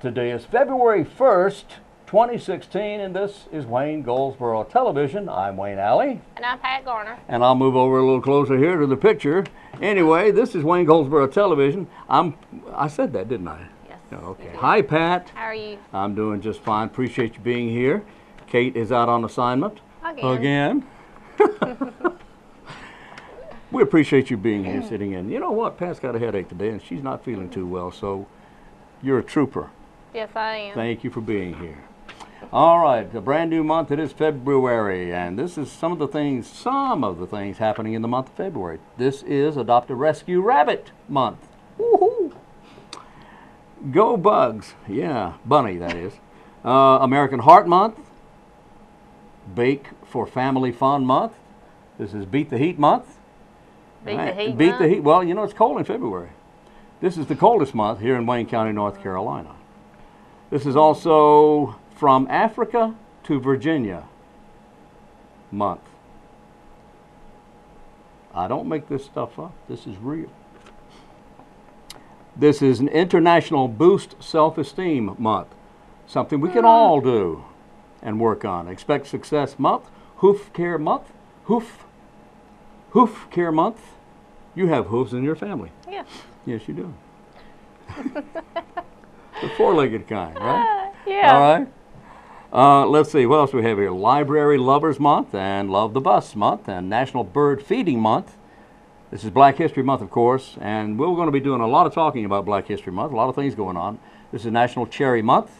Today is February 1st, 2016, and this is Wayne Goldsboro Television. I'm Wayne Alley, And I'm Pat Garner. and I'll move over a little closer here to the picture. Anyway, this is Wayne Goldsboro Television. I'm, I said that, didn't I? Yes. Okay. Hi, Pat. How are you? I'm doing just fine. Appreciate you being here. Kate is out on assignment. Again. Again. we appreciate you being here, sitting in. You know what? Pat's got a headache today, and she's not feeling too well, so you're a trooper. Yes, I am. Thank you for being here. All right, a brand new month. It is February, and this is some of the things, some of the things happening in the month of February. This is Adopt a Rescue Rabbit Month. Woohoo! Go Bugs. Yeah, bunny, that is. Uh, American Heart Month. Bake for Family Fun Month. This is Beat the Heat Month. Beat Right, the heat. Beat month? the heat. Well, you know, it's cold in February. This is the coldest month here in Wayne County, North Carolina. This is also from Africa to Virginia month. I don't make this stuff up. This is real. This is an International Boost Self Esteem Month. Something we can uh-huh. all do and work on. Expect Success Month, Hoof Care Month, Hoof Hoof Care Month. You have hooves in your family. Yeah. Yes, you do. the four-legged kind, right? Yeah. All right. Uh, let's see, what else we have here? Library Lovers Month and Love the Bus Month and National Bird Feeding Month. This is Black History Month, of course, and we're going to be doing a lot of talking about Black History Month, a lot of things going on. This is National Cherry Month.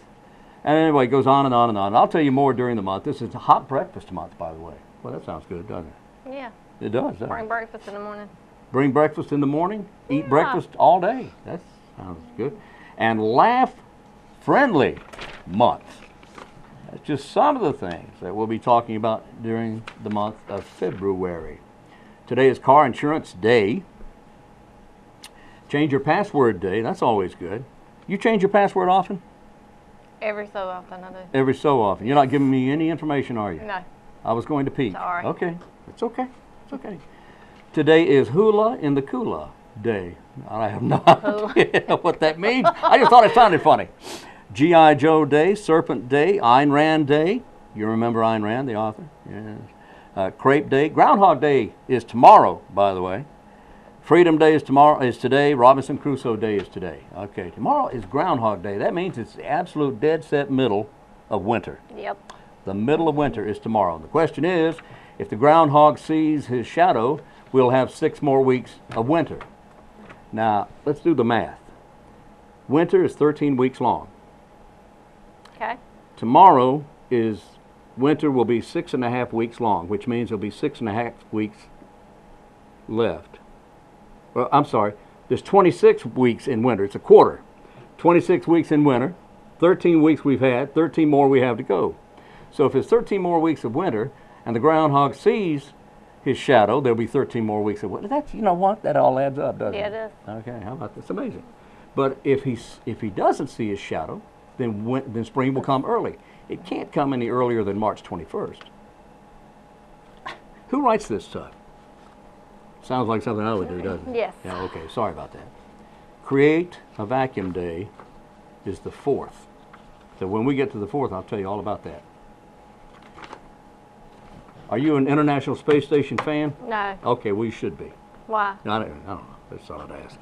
And anyway, it goes on and on and on. I'll tell you more during the month. This is Hot Breakfast Month, by the way. Well, that sounds good, doesn't it? Yeah. It does, doesn't it? Bring breakfast in the morning. Bring breakfast in the morning, eat breakfast all day. That sounds good. And laugh friendly month. That's just some of the things that we'll be talking about during the month of February. Today is car insurance day. Change your password day. That's always good. You change your password often? Every so often I do. Every so often. You're not giving me any information, are you? No. I was going to peek. Sorry. Okay. It's okay. It's okay. Today is Hula in the Kula Day. I have no idea what that means. I just thought it sounded funny. G.I. Joe Day, Serpent Day, Ayn Rand Day. You remember Ayn Rand, the author? Yes. Uh, Crepe Day. Groundhog Day is tomorrow, by the way. Freedom Day is tomorrow is today. Robinson Crusoe Day is today. Okay, tomorrow is Groundhog Day. That means it's the absolute dead set middle of winter. Yep. The middle of winter is tomorrow. The question is, if the groundhog sees his shadow, we'll have six more weeks of winter. Now, let's do the math. Winter is 13 weeks long. Okay. Tomorrow is winter will be six and a half weeks long, which means there'll be six and a half weeks left. Well, I'm sorry, there's 26 weeks in winter. It's a quarter. 26 weeks in winter, 13 weeks we've had, 13 more we have to go. So if it's 13 more weeks of winter and the groundhog sees his shadow, there'll be 13 more weeks of winter. That's, you know what, that all adds up, doesn't Yeah, it? it Okay, how about this? Amazing. But if he's if he doesn't see his shadow, then win, then spring will come early. It can't come any earlier than March 21st. Who writes this stuff? Sounds like something I would do, doesn't it? Yes. Yeah. Okay. Sorry about that. Create a vacuum day is the fourth. So when we get to the fourth, I'll tell you all about that. Are you an International Space Station fan? No. Okay, we should be. Why? I don't, I don't know. That's all I'd ask.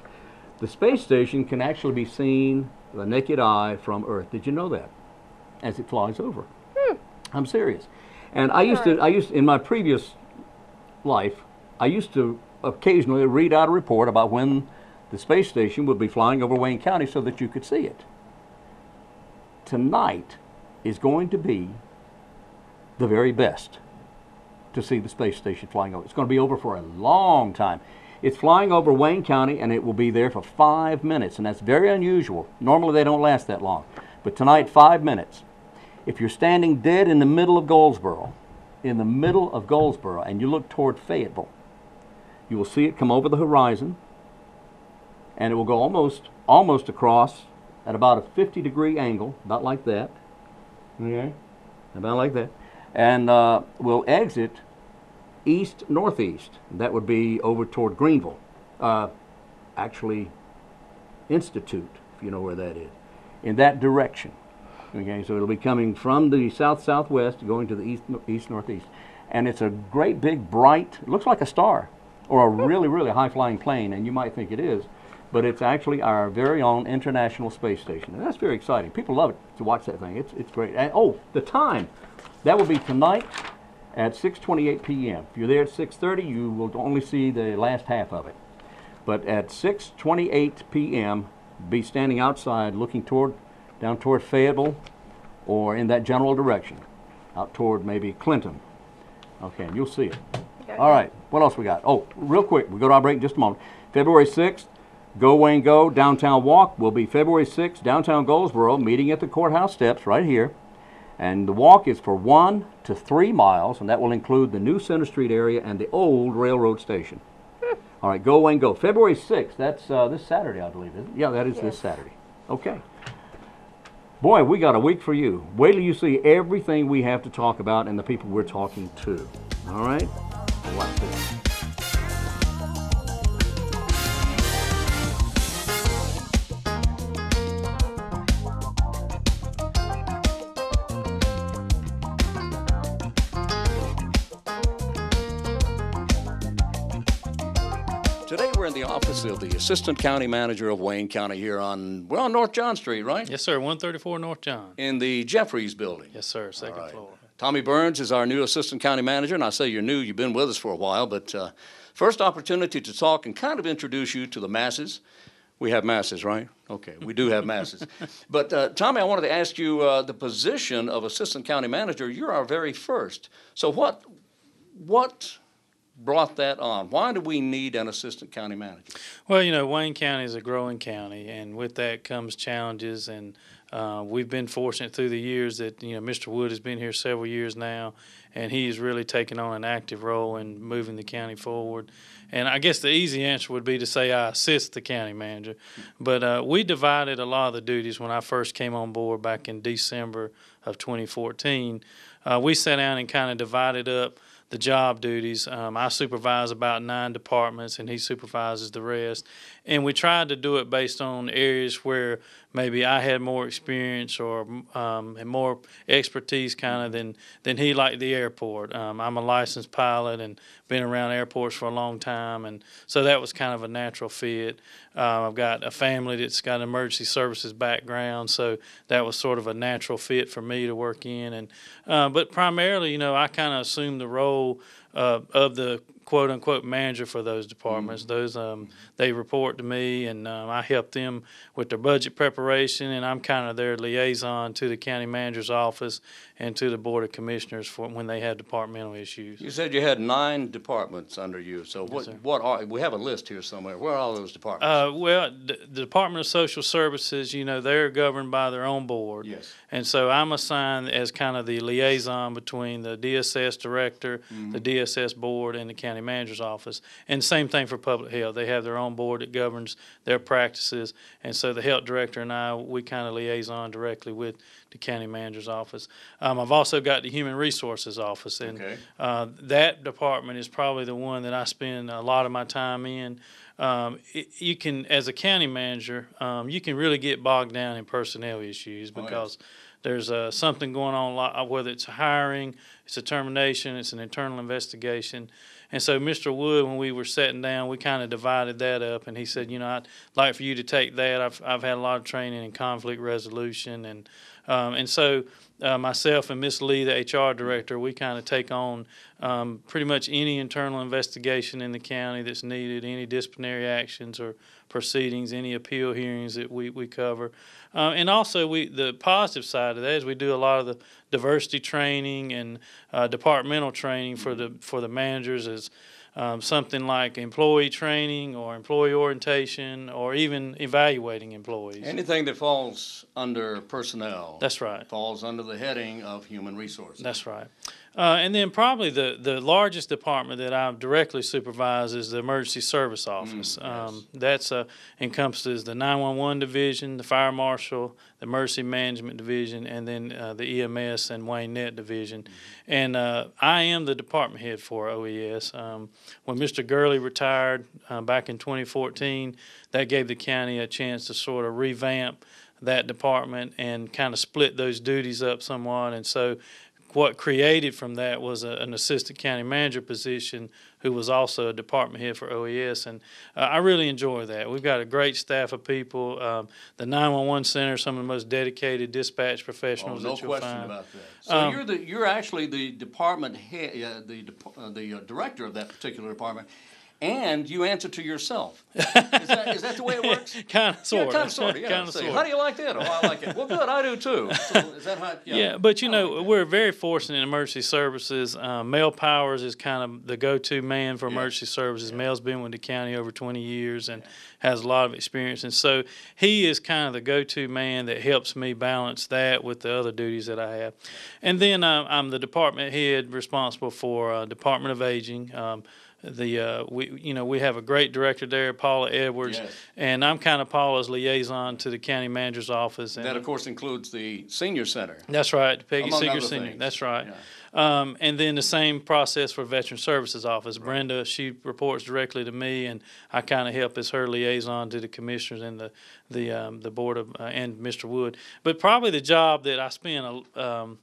The space station can actually be seen with the naked eye from Earth. Did you know that? As it flies over. Hmm. I'm serious. And I used to, I used in my previous life, I used to occasionally read out a report about when the space station would be flying over Wayne County so that you could see it. Tonight is going to be the very best to see the space station flying over. It's going to be over for a long time. It's flying over Wayne County and it will be there for five minutes, and that's very unusual. Normally they don't last that long. But tonight, five minutes. If you're standing dead in the middle of Goldsboro, in the middle of Goldsboro, and you look toward Fayetteville, you will see it come over the horizon, and it will go almost almost across at about a 50 degree angle, about like that. Okay, about like that, and uh, will exit east northeast. That would be over toward Greenville. Uh, actually, Institute, if you know where that is. in that direction. Okay, so it'll be coming from the south southwest, going to the east east northeast, and it's a great big bright. Looks like a star, or a really really high flying plane, and you might think it is, but it's actually our very own International Space Station, and that's very exciting. People love it to watch that thing. It's it's great. And, oh, the time, that will be tonight at 6:28 p.m. If you're there at 6:30, you will only see the last half of it. But at 6:28 p.m., be standing outside, looking toward down toward Fayetteville, or in that general direction, out toward maybe Clinton. Okay, and you'll see it. Okay. All right, what else we got? Oh, real quick, we go to our break in just a moment. February 6th, Go Wayne Go Downtown Walk will be February 6th, downtown Goldsboro, meeting at the courthouse steps right here. And the walk is for one to three miles, and that will include the new Center Street area and the old railroad station. All right, Go Wayne Go. February 6th, that's uh, this Saturday, I believe, isn't it? Yeah, that is this Saturday. Okay. Boy, we got a week for you. Wait till you see everything we have to talk about and the people we're talking to. All right? Watch this. We're the Assistant County Manager of Wayne County here on, we're on North John Street, right? Yes, sir. One thirty-four North John. In the Jeffries Building. Yes, sir. Second right. floor. Tommy Burns is our new Assistant County Manager, and I say you're new, you've been with us for a while, but uh, first opportunity to talk and kind of introduce you to the masses. We have masses, right? Okay, we do have masses. But uh, Tommy, I wanted to ask you uh, the position of Assistant County Manager. You're our very first. So what what brought that on? Why do we need an Assistant County Manager? Well, you know, Wayne County is a growing county, and with that comes challenges. And uh, we've been fortunate through the years that you know Mr. Wood has been here several years now, and he's really taken on an active role in moving the county forward. And I guess the easy answer would be to say I assist the county manager, but uh, we divided a lot of the duties when I first came on board back in December of 2014. Uh, we sat down and kind of divided up the job duties. Um, I supervise about nine departments, and he supervises the rest. And we tried to do it based on areas where maybe I had more experience or um, and more expertise, kind of than than he, liked the airport. Um, I'm a licensed pilot and been around airports for a long time, and so that was kind of a natural fit. Uh, I've got a family that's got an emergency services background, so that was sort of a natural fit for me to work in. And uh, but primarily, you know, I kind of assumed the role uh, of the quote unquote manager for those departments. Those um, they report to me, and um, I help them with their budget preparation, and I'm kind of their liaison to the county manager's office and to the board of commissioners for when they have departmental issues. You said you had nine departments under you. So what sir. what are we have a list here somewhere? Where are all those departments? Uh, well, the, the Department of Social Services, you know, they're governed by their own board. yes. And so I'm assigned as kind of the liaison between the DSS director, the DSS board, and the county manager's office. And same thing for public health. They have their own board that governs their practices. And so the health director and I, we kind of liaison directly with the county manager's office. Um, I've also got the human resources office, and Okay. uh, that department is probably the one that I spend a lot of my time in. Um, it, you can, as a county manager, um, you can really get bogged down in personnel issues Oh, yes. because there's uh, something going on, uh, whether it's hiring, it's a termination, it's an internal investigation. And so, Mr. Wood, when we were sitting down, we kind of divided that up, and he said, "You know, I'd like for you to take that. I've I've had a lot of training in conflict resolution, and um, and so uh, myself and Miss Lee, the HR director, we kind of take on um, pretty much any internal investigation in the county that's needed, any disciplinary actions or proceedings, any appeal hearings that we, we cover. Uh, and also, we the positive side of that is we do a lot of the diversity training and uh, departmental training for the for the managers as um, something like employee training or employee orientation or even evaluating employees. Anything that falls under personnel That's right. falls under the heading of human resources. That's right. Uh, and then probably the, the largest department that I directly supervise is the emergency service office. Mm, yes. um, that's uh, encompasses the 911 division, the fire marshal, the emergency management division, and then uh, the EMS and Wayne Net division. Mm-hmm. And uh, I am the department head for OES. Um, when Mr. Gurley retired uh, back in 2014, that gave the county a chance to sort of revamp that department and kind of split those duties up somewhat. And so, what created from that was a, an assistant county manager position who was also a department head for OES. And uh, I really enjoy that. We've got a great staff of people. Um, the 911 center, some of the most dedicated dispatch professionals Oh, professionals no that you'll question find. about that. So Um, you're the, you're actually the department head, uh, the, uh, the uh, director of that particular department, and you answer to yourself. Is that, is that the way it works? kind of, Yeah, sort kind of, sort of, yeah. kind of, Say, sort How do you like that? Oh, I like it. Well, good, I do too. So is that how? Yeah. Yeah, but you I know, like we're very fortunate in emergency services. Um, Mel Powers is kind of the go-to man for Yeah. emergency services. Mel's been with the county over 20 years and has a lot of experience, and so he is kind of the go-to man that helps me balance that with the other duties that I have. And then uh, I'm the department head responsible for uh, Department of Aging. Um, the uh, we you know we have a great director there, Paula Edwards, Yes. and I'm kind of Paula's liaison to the county manager's office. And That, of course, includes the senior center. that's right, Peggy Among Seegars Senior. things. That's right. Yeah. Um, and then the same process for Veteran Services Office. Brenda, she reports directly to me, and I kind of help as her liaison to the commissioners and the the um, the board of uh, and Mr. Wood. But probably the job that I spend a um,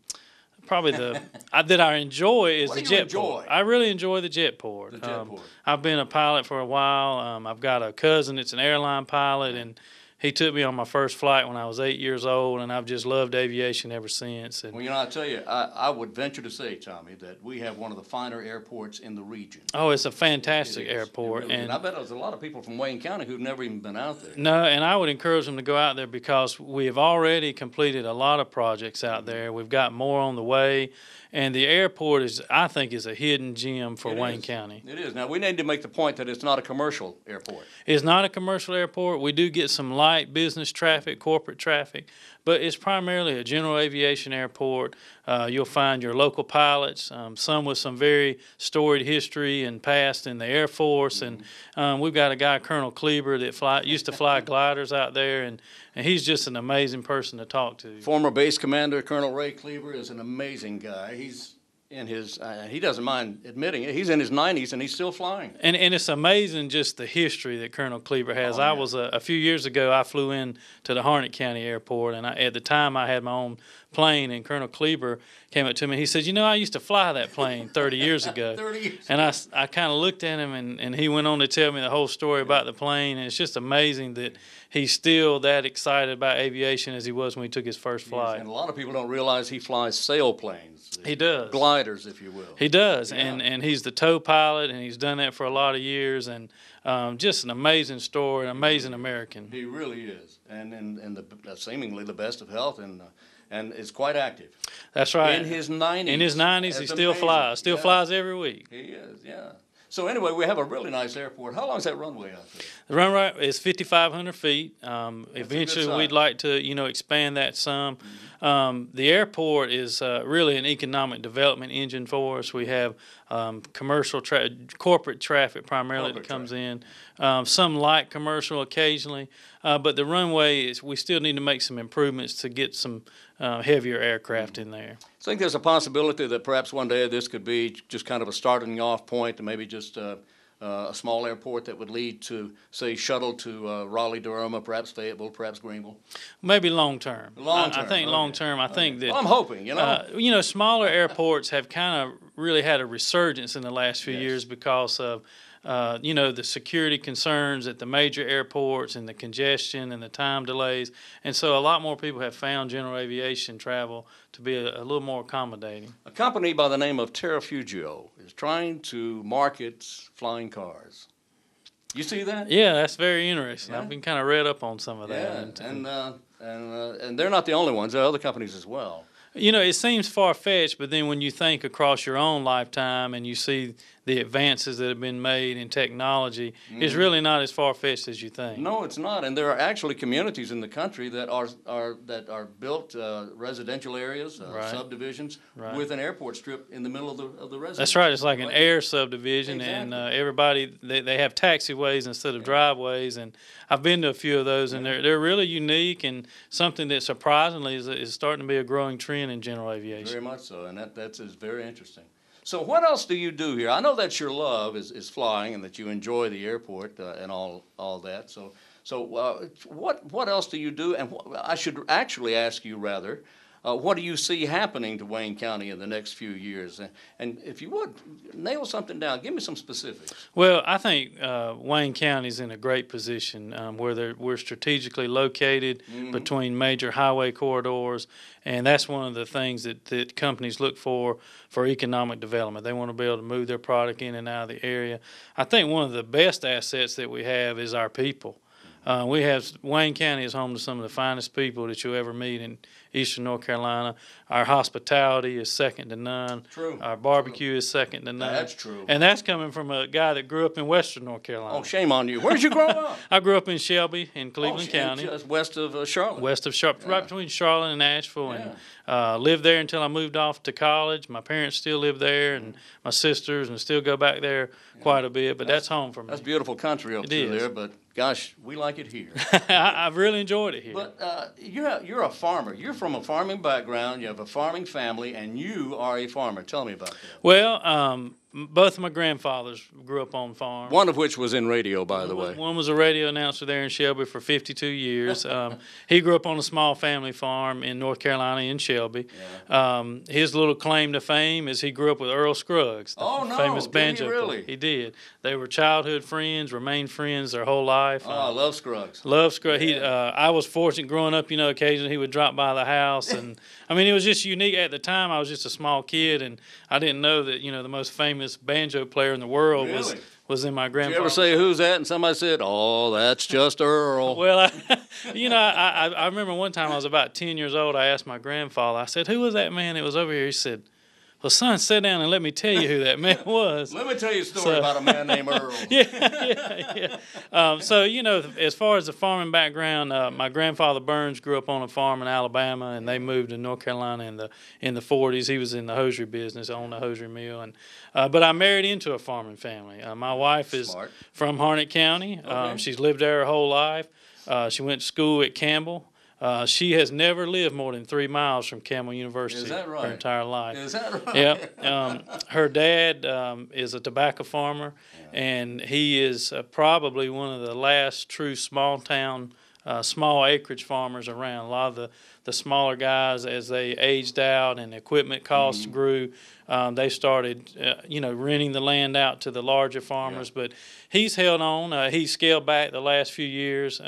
probably the I, that I enjoy is What the jet enjoy? port. I really enjoy the jet port. The jet Um, port. I've been a pilot for a while. Um, I've got a cousin that's an airline pilot, and he took me on my first flight when I was eight years old, and I've just loved aviation ever since. And Well, you know, I tell you, I, I would venture to say, Tommy, that we have one of the finer airports in the region. oh, it's a fantastic. It airport, really and I bet there's a lot of people from Wayne County who've never even been out there. No, and I would encourage them to go out there because we have already completed a lot of projects out there. We've got more on the way, and the airport is, I think, is a hidden gem for It Wayne is. County. It is. Now, we need to make the point that it's not a commercial airport. It's not a commercial airport. We do get some light business traffic, corporate traffic, but it's primarily a general aviation airport. Uh, you'll find your local pilots, um, some with some very storied history and past in the Air Force, and um, we've got a guy, Colonel Kleber, that fly, used to fly gliders out there, and, and he's just an amazing person to talk to. Former base commander Colonel Ray Kleber is an amazing guy. He's in his, uh, he doesn't mind admitting it, he's in his 90s and he's still flying. And and it's amazing just the history that Colonel Kleber has. Oh, I was a, a few years ago. I flew in to the Harnett County Airport, and I, at the time I had my own plane. And Colonel Kleber came up to me. He said, "You know, I used to fly that plane 30 years ago." 30 years. And I I kind of looked at him, and, and he went on to tell me the whole story about the plane. And it's just amazing that he's still that excited about aviation as he was when he took his first flight. And a lot of people don't realize he flies sailplanes. He does. Gliders, if you will. He does, Yeah. and and he's the tow pilot, and he's done that for a lot of years, and um, just an amazing story, an amazing American. He really is. And, and, and the, uh, seemingly the best of health and, uh, and is quite active. That's right. In his 90s. In his nineties, he still amazing. flies. Still Yeah. flies every week. He is, yeah. So anyway, we have a really nice airport. How long is that runway out there? The runway is fifty five hundred feet. Um, That's a good eventually, we'd like to you know expand that some. Mm-hmm. Um, the airport is uh, really an economic development engine for us. We have um, commercial, tra- corporate traffic primarily Corporate that comes in. Um, some light commercial occasionally, uh, but the runway is. We still need to make some improvements to get some uh, heavier aircraft in there. I think there's a possibility that perhaps one day this could be just kind of a starting off point and maybe just uh, uh, a small airport that would lead to, say, shuttle to uh, Raleigh, Durham, or perhaps Fayetteville, perhaps Greenville. Maybe long term. Long I, I think okay. long term. I think that Well, I'm hoping, you know. Uh, you know, smaller airports have kind of really had a resurgence in the last few Yes. years because of, uh, you know, the security concerns at the major airports and the congestion and the time delays. And so a lot more people have found general aviation travel to be a, a little more accommodating. a company by the name of Terrafugia is trying to market flying cars. You see that? Yeah, that's very interesting. Yeah. I've been kind of read up on some of that. Yeah, And, and uh, and uh, and they're not the only ones. There are other companies as well. You know, it seems far fetched, but then when you think across your own lifetime and you see the advances that have been made in technology, is really not as far fetched as you think. Mm-hmm. No, it's not. And there are actually communities in the country that are are that are built uh, residential areas, uh, Right. subdivisions Right. with an airport strip in the middle of the of the residence. That's right. It's like an Right. air subdivision, and uh, everybody they, they have taxiways instead of driveways. And I've been to a few of those, and they're they're really unique and something that surprisingly is, is starting to be a growing trend in general aviation. Very much so, and that that is is very interesting. So, what else do you do here? I know that your love is, is flying, and that you enjoy the airport uh, and all all that. So, So, uh, what what else do you do? And wh- I should actually ask you rather, uh, what do you see happening to Wayne County in the next few years? And, and if you would nail something down, give me some specifics. Well, I think uh, Wayne is in a great position um, where they're, we're strategically located between major highway corridors, and that's one of the things that, that companies look for for economic development. They want to be able to move their product in and out of the area. I think one of the best assets that we have is our people. Uh, we have Wayne County is home to some of the finest people that you'll ever meet in eastern North Carolina. Our hospitality is second to none. True. Our barbecue is second to none. That's true. And that's coming from a guy that grew up in western North Carolina. Oh, shame on you. Where did you grow up? I grew up in Shelby in Oh, Cleveland sh- County, just west of uh, Charlotte. west of Charlotte, Yeah. right between Charlotte and Asheville, and uh, lived there until I moved off to college. My parents still live there, and my sisters, and still go back there quite a bit. But that's, home for me. That's beautiful country up through there, but gosh, we like it here. I, I've really enjoyed it here. But uh, you're, you're a farmer. You're from a farming background. You have a farming family, and you are a farmer. Tell me about that. well, um, both of my grandfathers grew up on farms. One of which was in radio, by the way. One was a radio announcer there in Shelby for 52 years. Um, he grew up on a small family farm in North Carolina in Shelby. Um, his little claim to fame is he grew up with Earl Scruggs, the Oh, no. famous Did he banjo player. really? He did. They were childhood friends, remained friends their whole life. Oh, I Uh, love Scruggs. Love Scruggs. He, uh, I was fortunate growing up. You know, occasionally he would drop by the house, and I mean, it was just unique at the time. I was just a small kid, and I didn't know that you know the most famous banjo player in the world was Really? was in my Did you ever say who's that? And somebody said, "Oh, that's just Earl." Well, I, you know, I, I I remember one time I was about ten years old. I asked my grandfather. I said, "Who was that man that was over here?" He said, "Well, son, sit down and let me tell you who that man was." Let me tell you a story So- about a man named Earl. yeah, yeah, yeah. Um, so you know, as far as the farming background, uh, my grandfather Burns grew up on a farm in Alabama, and they moved to North Carolina in the in the forties. He was in the hosiery business, owned a hosiery mill, and uh, but I married into a farming family. Uh, my wife is Smart. from Harnett County. Okay. Um, she's lived there her whole life. Uh, she went to school at Campbell. Uh, she has never lived more than three miles from Campbell University that right? her entire life. Is that right? Yep. Um, her dad um, is a tobacco farmer, and he is uh, probably one of the last true small town, uh, small acreage farmers around. A lot of the, the smaller guys, as they aged out and equipment costs Mm-hmm. grew, um, they started, uh, you know, renting the land out to the larger farmers. But he's held on. Uh, he's scaled back the last few years.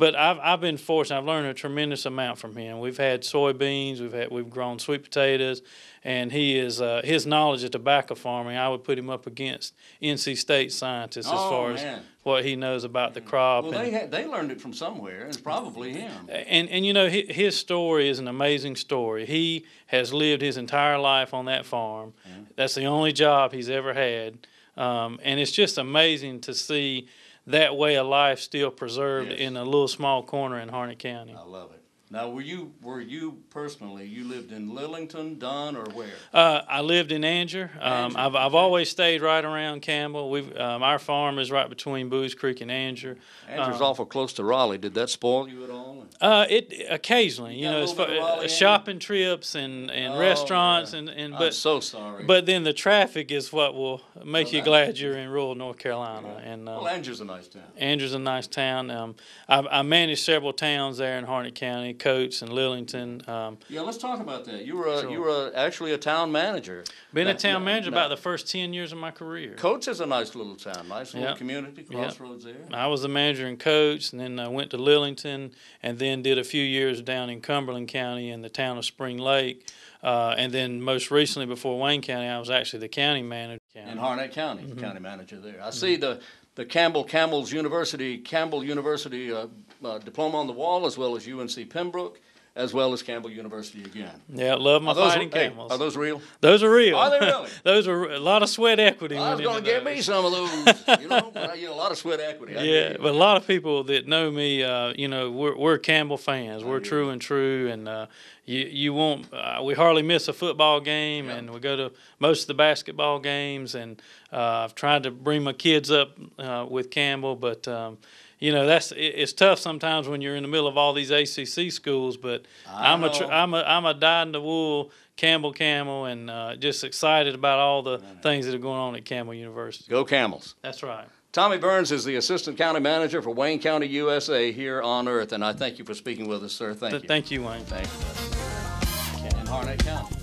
But I've, I've been fortunate. I've learned a tremendous amount from him. We've had soybeans, we've had we've grown sweet potatoes, and he is uh, his knowledge of tobacco farming. I would put him up against NC State scientists as Oh, far man. as what he knows about the crop. Well, and, they had, they learned it from somewhere. It's probably him. and and you know his, his story is an amazing story. He has lived his entire life on that farm. That's the only job he's ever had, um, and it's just amazing to see that way of life still preserved Yes. in a little small corner in Harnett County. I love it. Now, were you were you personally? You lived in Lillington, Dunn, or where? Uh, I lived in Angier. Um, I've, I've always stayed right around Campbell. We've um, our farm is right between Buies Creek and Angier. Angier's Um, awful close to Raleigh. Did that spoil you at all? Uh, it occasionally, you a know, as far, Raleigh uh, in shopping trips and, and Oh, restaurants yeah. and, and I'm but so sorry. but then the traffic is what will make Well, you glad you're in rural North Carolina. And uh, well, Angier's a nice town. Angier's a nice town. Um, I, I managed several towns there in Harnett County, Coates and Lillington. Um, Yeah, let's talk about that. You were a, Sure. you were a, actually a town manager. been a town manager now- about the first ten years of my career. Coates is a nice little town, nice little Yep. community, Yep. crossroads there. I was the manager in Coates, and then I went to Lillington, and then did a few years down in Cumberland County in the town of Spring Lake, uh, and then most recently before Wayne County, I was actually the county manager. in Harnett County, Mm-hmm. county manager there. I see the, the Campbell Campbell's University Campbell University uh, uh, diploma on the wall, as well as UNC Pembroke, as well as Campbell University again. Yeah, love my those, fighting hey, camels. are those real? those are real. Are they really? those are a lot of sweat equity. I was going to get those. me some of those. You know, but I get a lot of sweat equity. I Yeah, but a lot of people that know me, uh, you know, we're, we're Campbell fans. We're hear true and true, and uh, you you won't. Uh, we hardly miss a football game, Yeah. and we go to most of the basketball games. And uh, I've tried to bring my kids up uh, with Campbell, but um, you know that's it, it's tough sometimes when you're in the middle of all these ACC schools. But I I'm a. I'm a I'm a dyed in the wool Campbell Camel, and uh, just excited about all the things that are going on at Campbell University. Go Camels. That's right. Tommy Burns is the Assistant County Manager for Wayne County, USA, here on Earth, and I thank you for speaking with us, sir. Thank Th- you. Thank you, Wayne. Thank you. In Harnett County.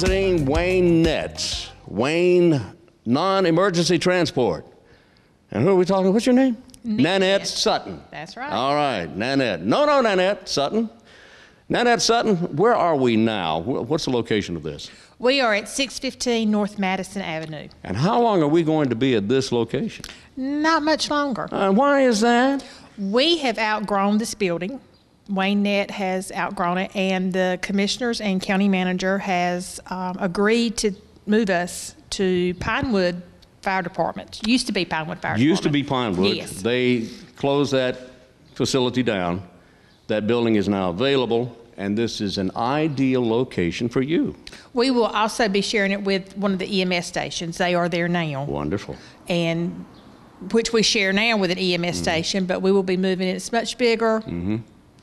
We're Wayne Nets, Wayne Non-Emergency Transport. And who are we talking? What's your name? Nannette Sutton. That's right. All right, Nannette. No, no, Nannette Sutton. Nannette Sutton, where are we now? What's the location of this? We are at 615 North Madison Avenue. And how long are we going to be at this location? Not much longer. Uh, why is that? We have outgrown this building. Wayne Net has outgrown it, and the commissioners and county manager has um, agreed to move us to Pinewood Fire Department. Used to be Pinewood Fire Department. Used to be Pinewood. Yes. They closed that facility down. That building is now available, and this is an ideal location for you. We will also be sharing it with one of the EMS stations. They are there now. Wonderful. and which we share now with an EMS Mm-hmm. station, but we will be moving it. It's much bigger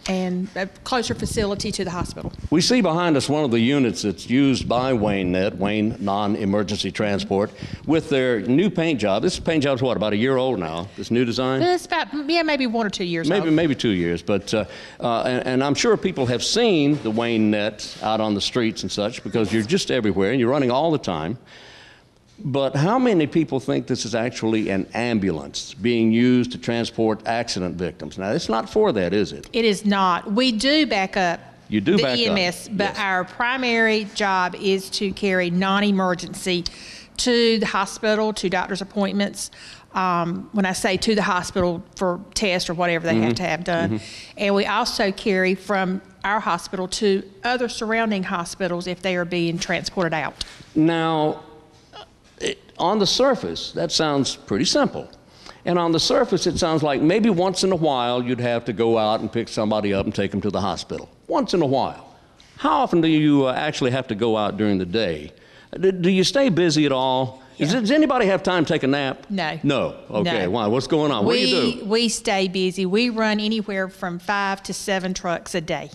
and a closer facility to the hospital. We see behind us one of the units that's used by Wayne Net, Wayne Non-Emergency Transport, with their new paint job. This paint job's what, about a year old now, this new design? It's about, yeah, maybe one or two years Maybe, old. maybe two years, but, uh, uh, and, and I'm sure people have seen the Wayne net out on the streets and such because you're just everywhere and you're running all the time. But how many people think this is actually an ambulance being used to transport accident victims? Now, it's not for that, is it? It is not. We do back up. You do the back up, EMS, but yes. our primary job is to carry non-emergency to the hospital, to doctor's appointments. Um, when I say to the hospital for tests or whatever they Mm-hmm. have to have done, and we also carry from our hospital to other surrounding hospitals if they are being transported out. Now, on the surface, that sounds pretty simple. And on the surface, it sounds like maybe once in a while you'd have to go out and pick somebody up and take them to the hospital. Once in a while. How often do you uh, actually have to go out during the day? Do, do you stay busy at all? Is- Yeah. does anybody have time to take a nap? No. No. Okay. No. Why? What's going on? what do you do? We stay busy. We run anywhere from five to seven trucks a day.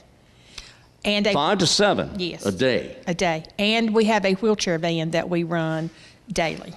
And a, Five to seven Yes. a day. a day. And we have a wheelchair van that we run daily.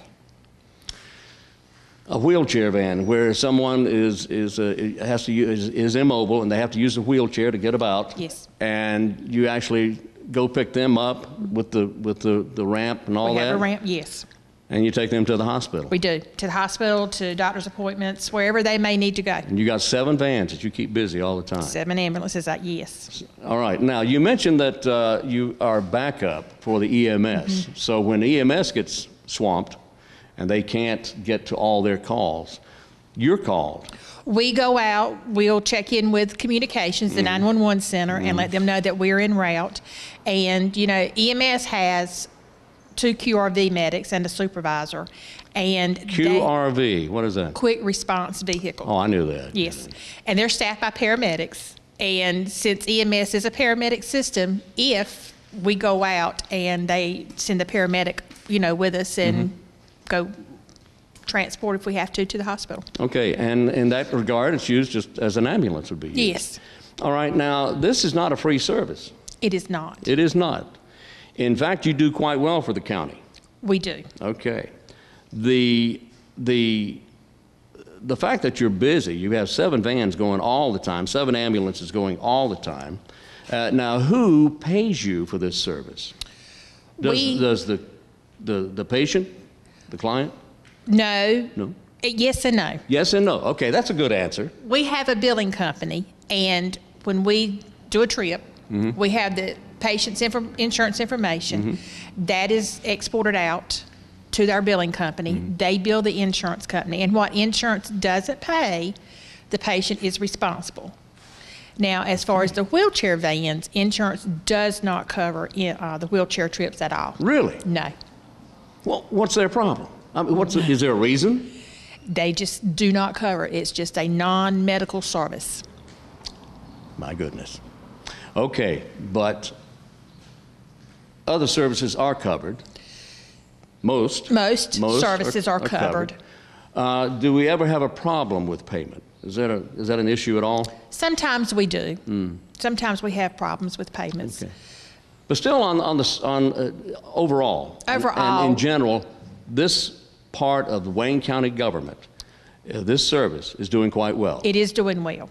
A wheelchair van where someone is, is, uh, has to use, is immobile and they have to use a wheelchair to get about. Yes. And you actually go pick them up with the, with the, the ramp and all we that? have a ramp, yes. And you take them to the hospital? We do. To the hospital, to doctor's appointments, wherever they may need to go. And you got seven vans that you keep busy all the time? Seven ambulances, uh, yes. All right. Now, you mentioned that uh, you are backup for the EMS. Mm-hmm. So when EMS gets swamped and they can't get to all their calls, you're called. We go out, we'll check in with communications, the mm-hmm. 911 center, and let mm-hmm. them know that we're en route. And, you know, EMS has two QRV medics and a supervisor. And they- QRV, what is that? quick response vehicle. Oh, I knew that. Yes. And they're staffed by paramedics. And since EMS is a paramedic system, if we go out and they send the paramedic, you know, with us and Mm-hmm. go transport if we have to to the hospital. Okay, and in that regard, it's used just as an ambulance would be used? Yes. All right, now, this is not a free service. It is not. It is not. In fact, you do quite well for the county. We do. Okay. The, the, the fact that you're busy, you have seven vans going all the time, seven ambulances going all the time. Uh, now, who pays you for this service? Does, We- does the, the, the patient, the client? No. No. Uh, Yes and no. Yes and no. Okay, that's a good answer. We have a billing company, and when we do a trip, Mm-hmm. we have the patient's insurance information. Mm-hmm. That is exported out to our billing company. Mm-hmm. They bill the insurance company, and what insurance doesn't pay, the patient is responsible. Now, as far as the wheelchair vans, insurance does not cover in, uh, the wheelchair trips at all. Really? No, Well, what's their problem? I mean, what's, is there a reason? they just do not cover. it. It's just a non-medical service. My goodness. Okay, but other services are covered. Most. Most Most services are covered. Uh, do we ever have a problem with payment? Is that a, is that an issue at all? Sometimes we do. Sometimes we have problems with payments. Okay. But still on, on the, on, uh, overall. and- And Overall. in general, this part of the Wayne County government, uh, this service is doing quite well. It is doing well.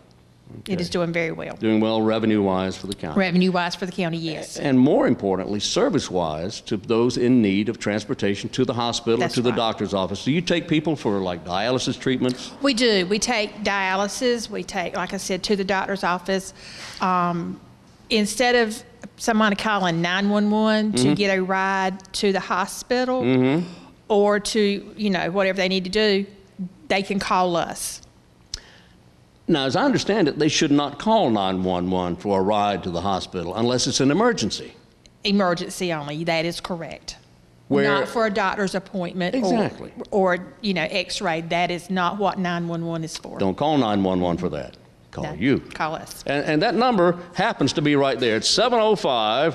It is doing very well. Doing well revenue-wise for the county. Revenue-wise for the county, yes. And more importantly, service-wise to those in need of transportation to the hospital or That's to the doctor's office. Do you take people for like dialysis treatments? We do. We take dialysis. We take, like I said, to the doctor's office. Um, instead of someone calling 911 Mm-hmm. to get a ride to the hospital or to, you know, whatever they need to do, they can call us. Now, as I understand it, they should not call 911 for a ride to the hospital unless it's an emergency. Emergency only. That is correct. Where- Not for a doctor's appointment. or- Exactly. Or, you know, x-ray. That is not what 911 is for. Don't call 911 for that. Call you. Call us. And, and that number happens to be right there. It's 705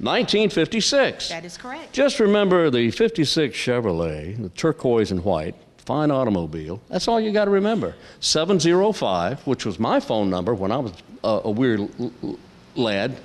1956. That is correct. Just remember the 56 Chevrolet, the turquoise and white, fine automobile. That's all you got to remember. 705, which was my phone number when I was uh, a weird lad,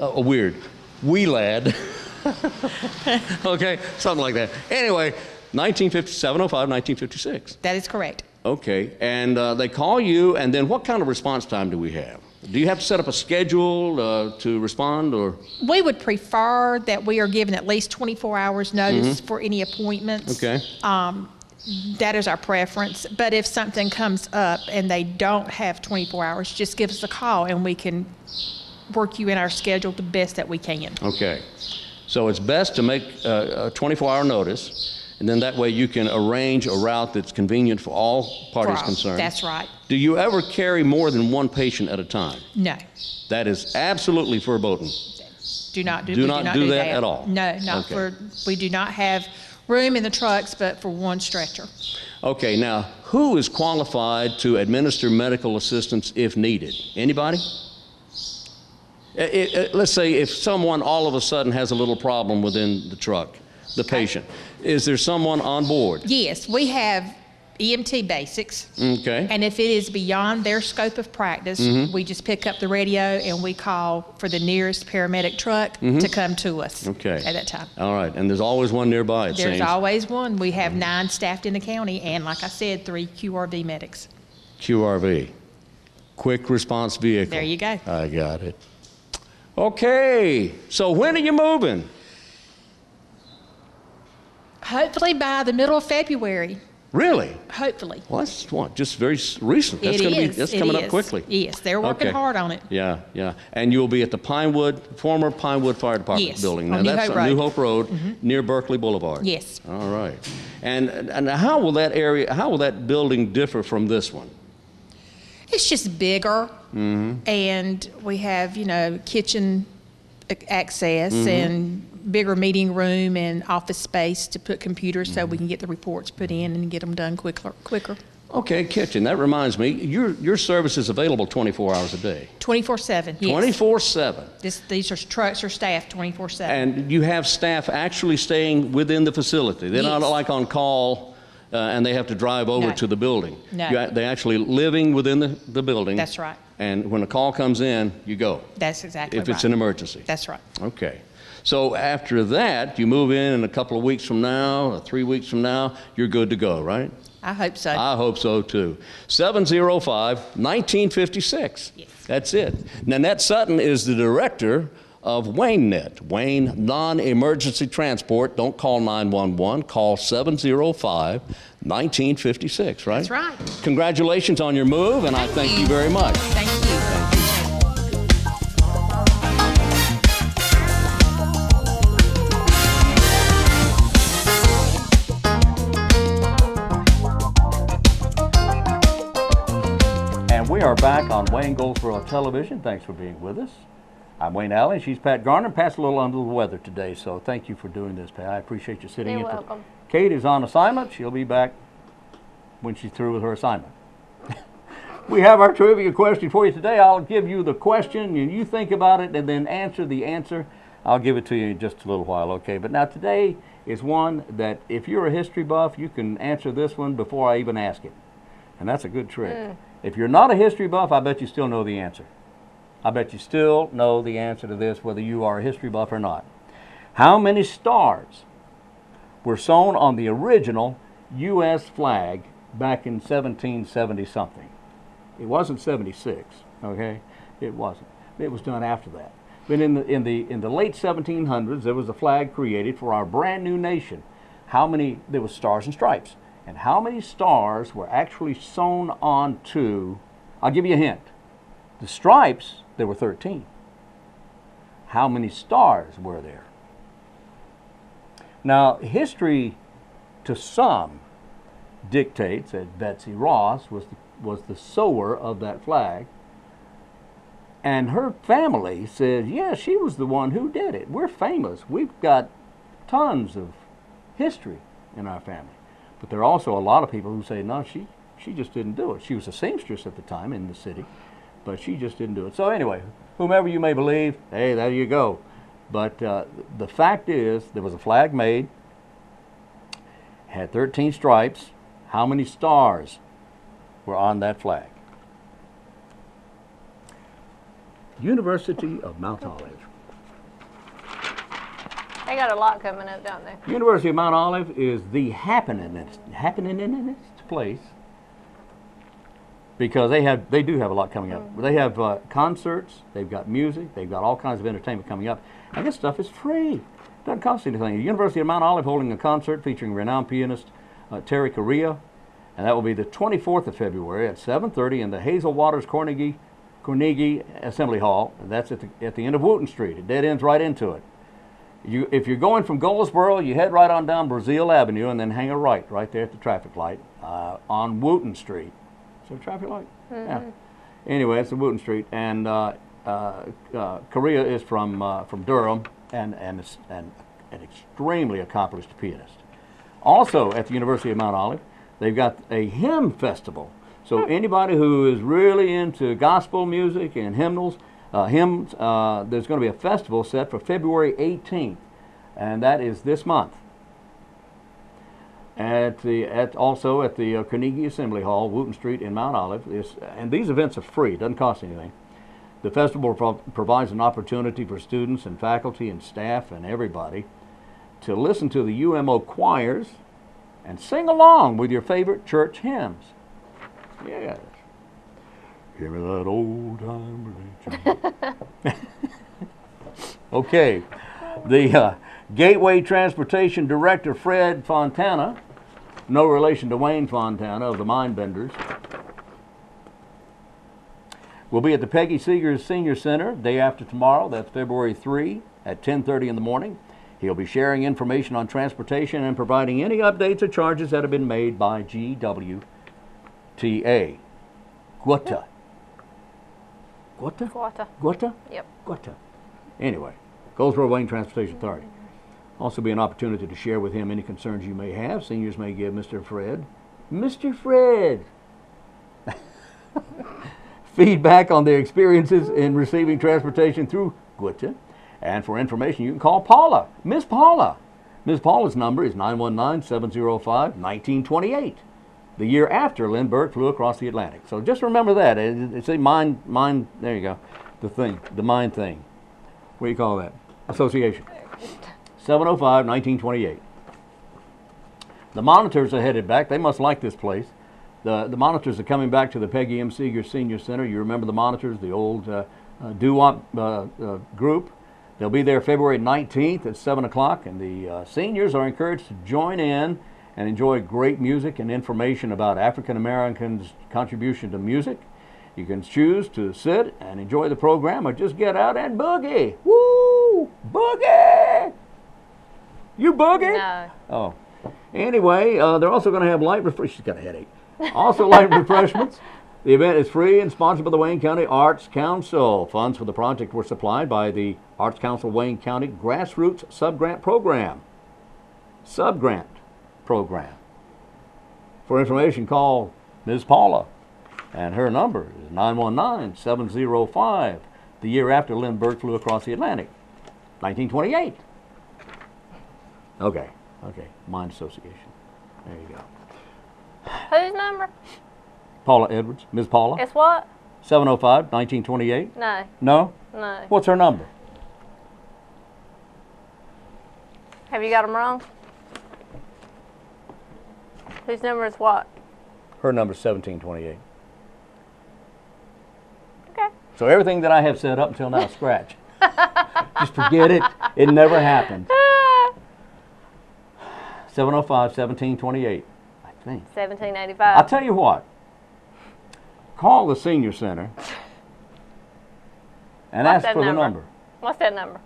uh, a weird wee lad. okay, something like that. Anyway, 1950, 705 1956. That is correct. Okay, and uh, they call you, and then what kind of response time do we have? Do you have to set up a schedule uh, to respond, or? We would prefer that we are given at least 24 hours notice for any appointments. Okay. Um, That is our preference, but if something comes up and they don't have 24 hours, just give us a call and we can work you in our schedule the best that we can. Okay. So it's best to make uh, a 24-hour notice, and then that way you can arrange a route that's convenient for all parties For all. concerned. That's right. Do you ever carry more than one patient at a time? No, That is absolutely verboten. do not do, Do not do not do that that at all? No, not Okay. for, we do not have room in the trucks but for one stretcher. Okay, now, who is qualified to administer medical assistance if needed? Anybody? I- I- I- let's say if someone all of a sudden has a little problem within the truck, the patient, is there someone on board? Yes, we have EMT basics. Okay. And if it is beyond their scope of practice, Mm-hmm. we just pick up the radio and we call for the nearest paramedic truck to come to us Mm-hmm. Okay. at that time. All right, and there's always one nearby, There's seems. always one. We have nine staffed in the county and, like I said, three QRV medics. QRV, Quick Response Vehicle. There you go. I got it. Okay, so when are you moving? Hopefully by the middle of February, Really? hopefully. Well, that's what, just very recent. That's It gonna be That's it coming up quickly. Yes, they're working Okay. hard on it. Yeah, yeah. And you'll be at the Pinewood, former Pinewood Fire Department Yes, building. on Now, New that's Hope on New Road. Mm-hmm. Hope Road, near Berkeley Boulevard. Yes. All right. And, and how will that area, how will that building differ from this one? It's just bigger, Mm-hmm. and we have, you know, kitchen access Mm-hmm. and bigger meeting room and office space to put computers so Mm-hmm. we can get the reports put in and get them done quicker. Quicker. Okay, kitchen. That reminds me, your, your service is available 24 hours a day. 24/7. 24 7. This, these are trucks are staffed 24/7. And you have staff actually staying within the facility. They're not like on call uh, and they have to drive over No. to the building. No. You They're actually living within the, the building. That's right. And when a call comes in, you go, That's exactly right. if right. it's an emergency. That's right. Okay. So after that, you move in in a couple of weeks from now, three weeks from now, you're good to go, right? I hope so. I hope so too. 705 1956. Yes. That's it. Nannette Sutton is the director of WayneNet, Wayne Non Emergency Transport. Don't call 911, call 705 1956, right? That's right. Congratulations on your move, and I Thank thank you you. very much. Are back on Wayne Goldsboro Television. Thanks for being with us. I'm Wayne Alley. She's Pat Garner. Pat's a little under the weather today, so thank you for doing this, Pat. I appreciate you sitting You're in. for- welcome. Kate is on assignment. She'll be back when she's through with her assignment. we have our trivia question for you today. I'll give you the question, and you think about it, and then answer the answer. I'll give it to you in just a little while, okay? But now today is one that if you're a history buff, you can answer this one before I even ask it. And that's a good trick. Mm. If you're not a history buff, I bet you still know the answer. I bet you still know the answer to this, whether you are a history buff or not. How many stars were sewn on the original U.S. flag back in 1770 something? It wasn't 76, okay? It wasn't. It was done after that. But in the, in the, in the late 1700s, there was a flag created for our brand new nation. How many, there was stars and stripes. And how many stars were actually sewn onto, I'll give you a hint. The stripes, there were 13. How many stars were there? Now, history to some dictates that Betsy Ross was the, was the sewer of that flag. And her family says, yeah, she was the one who did it. We're famous. We've got tons of history in our family. But there are also a lot of people who say, no, she, she just didn't do it. She was a seamstress at the time in the city, but she just didn't do it. So, anyway, whomever you may believe, hey, there you go. But uh, the fact is, there was a flag made, had 13 stripes. How many stars were on that flag? University of Mount Olive. They got a lot coming up, don't they? University of Mount Olive is the happeningest, happeningest place because they have they do have a lot coming up. They have uh, concerts, they've got music, they've got all kinds of entertainment coming up, and this stuff is free. Doesn't cost anything. The University of Mount Olive holding a concert featuring renowned pianist uh, Terry Correa, and that will be the 24th of February at 7:30 in the Hazel Waters Kornegay Kornegay Assembly Hall. And that's at the at the end of Wooten Street. It dead ends right into it. You, if you're going from Goldsboro, you head right on down Breazeale Avenue and then hang a right right there at the traffic light uh, on Wooten Street. Is there a traffic light? Yeah. Anyway, it's the Wooten Street, and uh, uh, uh, Correa is from uh, from Durham and and, is- and an extremely accomplished pianist. Also at the University of Mount Olive, they've got a hymn festival. So anybody who is really into gospel music and hymnals, uh, uh, there's going to be a festival set for February 18th, and that is this month. At the at also at the uh, Kornegay Assembly Hall, Wooten Street in Mount Olive. Is, and these events are free; it doesn't cost anything. The festival pro- provides an opportunity for students and faculty and staff and everybody to listen to the UMO choirs and sing along with your favorite church hymns. Yes. Give me that old time religion. okay. The uh, Gateway Transportation Director, Fred Fontana, no relation to Wayne Fontana of the Mindbenders, will be at the Peggy Seegars Senior Center day after tomorrow. That's February 3 at 10:30 in the morning. He'll be sharing information on transportation and providing any updates or charges that have been made by GWTA. Guata. Guata? Guata? Yep. Guata. Anyway, Goldsboro Wayne Transportation Authority. Also be an opportunity to share with him any concerns you may have. Seniors may give Mr. Fred, Mr. Fred, feedback on their experiences in receiving transportation through Guata. And for information, you can call Paula, Miss Paula. Miss Paula's number is 919-705-1928, the year after Lindbergh flew across the Atlantic. So just remember that. It's a mind, mind, there you go, the thing, the mind thing. What do you call that? Association. 705-1928. The monitors are headed back. They must like this place. The, the monitors are coming back to the Peggy M. Seeger Senior Center. You remember the monitors, the old uh, uh, doo-wop uh, uh, group. They'll be there February 19th at 7 o'clock, and the uh, seniors are encouraged to join in and enjoy great music and information about African Americans' contribution to music. You can choose to sit and enjoy the program or just get out and boogie. Woo! Boogie! You boogie? No. Oh. Anyway, uh, they're also going to have light refresh. She's got a headache. Also, light refreshments. The event is free and sponsored by the Wayne County Arts Council. Funds for the project were supplied by the Arts Council Wayne County Grassroots Subgrant Program. Subgrant Program. For information, call Ms. Paula, and her number is 919 705, the year after Lindbergh flew across the Atlantic. 1928. Okay, okay, mind association. There you go. Whose number? Paula Edwards, Ms. Paula, It's what? 705 1928. No, No? no. What's her number? Have you got them wrong? Whose number is what? Her number is 1728. Okay. So everything that I have said up until now, scratch. Just forget it. It never happened. 705 1728, I think. 1785. I'll tell you what. Call the senior center and What's ask for the number? number. What's that number?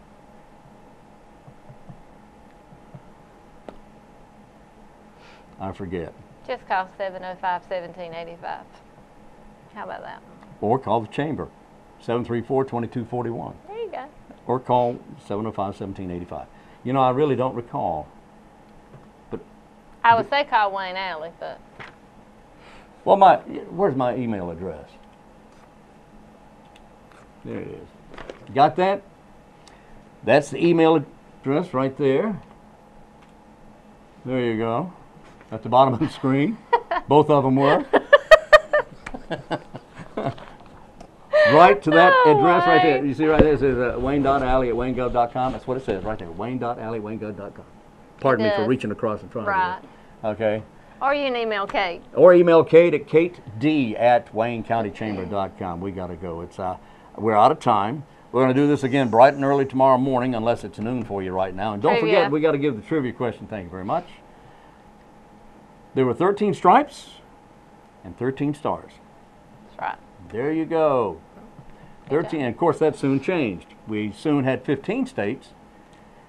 I forget. Just call 705 1785. How about that? Or call the chamber, 734 2241. There you go. Or call 705 1785. You know, I really don't recall. But I would say call Wayne Alley, but Well, my where's my email address? There it is. Got that? That's the email address right there. There you go. At the bottom of the screen. Both of them were. right to that Oh, address right there. You see right there it says uh, wayne.alley at waynegov.com. That's what it says right there. Wayne.alley at waynegov.com. Pardon me for reaching across in front right. of you. Okay. Or you can email Kate. Or email Kate at kated at waynecountychamber.com. We got to go. It's uh, we're out of time. We're going to do this again bright and early tomorrow morning, unless it's noon for you right now. And don't forget, we got to give the trivia question. Thank you very much. There were 13 stripes and 13 stars. That's right. There you go. 13, and of course that soon changed. We soon had 15 states,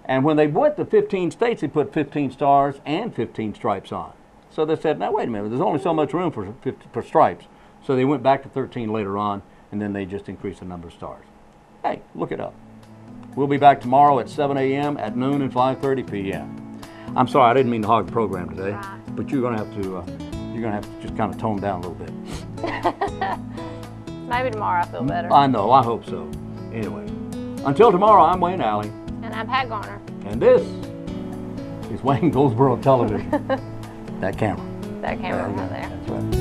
and when they went to 15 states, they put 15 stars and 15 stripes on. So they said, now wait a minute, there's only so much room for, 50, for stripes. So they went back to 13 later on, and then they just increased the number of stars. Hey, look it up. We'll be back tomorrow at 7 a.m., at noon, and 5:30 p.m. I'm sorry, I didn't mean to hog the program today, Right. but you're gonna have to, uh, you're gonna have to just kind of tone down a little bit. Maybe tomorrow I feel better. I know, I hope so. Anyway, until tomorrow, I'm Wayne Alley, And I'm Pat Garner. and this is Wayne Goldsboro Television. that camera. That camera There you right.